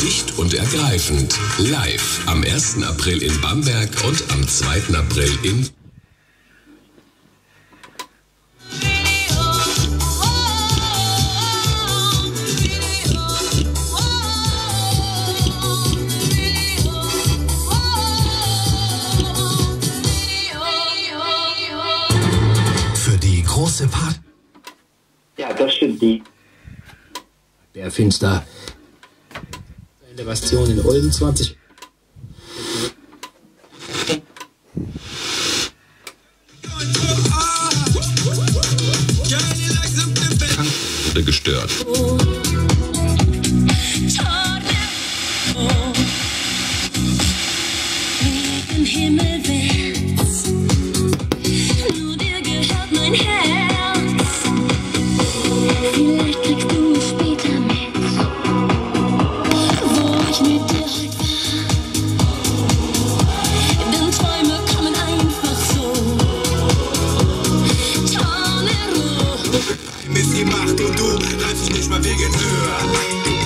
Dicht und ergreifend. Live am 1. April in Bamberg und am 2. April in große Party. Ja, das stimmt. Die Der Finster. Eine Bastion in Ulm 20. wurde gestört. Im Himmel Truppe klein Macht und du greifst nicht mal wegen Öl.